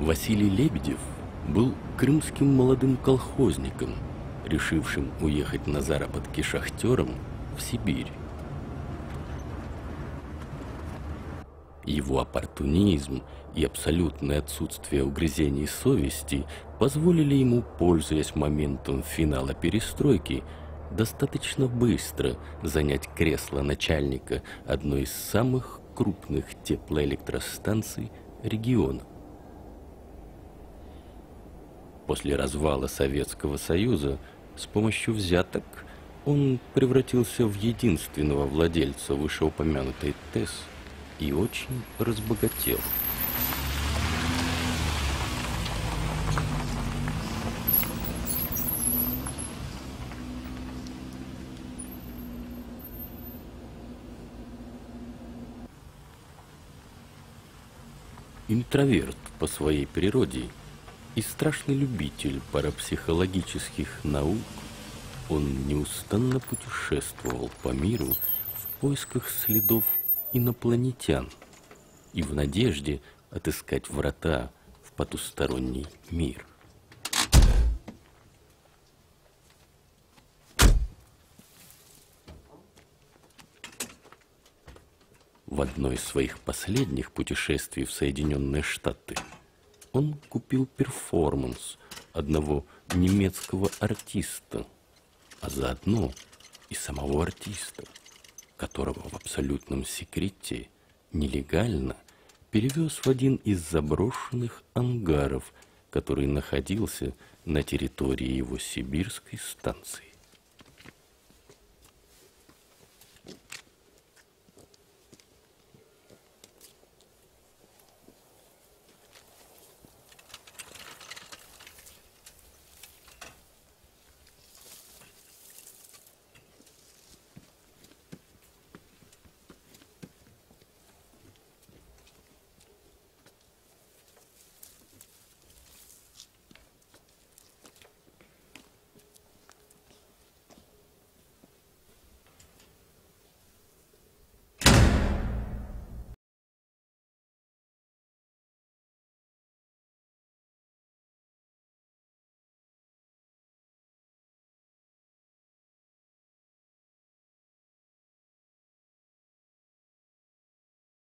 Василий Лебедев был крымским молодым колхозником, решившим уехать на заработки шахтером в Сибирь. Его оппортунизм и абсолютное отсутствие угрызений совести позволили ему, пользуясь моментом финала перестройки, достаточно быстро занять кресло начальника одной из самых крупных теплоэлектростанций региона. После развала Советского Союза с помощью взяток он превратился в единственного владельца вышеупомянутой ТЭС и очень разбогател. Интроверт по своей природе и страшный любитель парапсихологических наук, он неустанно путешествовал по миру в поисках следов инопланетян и в надежде отыскать врата в потусторонний мир. В одно из своих последних путешествий в Соединенные Штаты он купил перформанс одного немецкого артиста, а заодно и самого артиста, которого в абсолютном секрете нелегально перевез в один из заброшенных ангаров, который находился на территории его сибирской станции.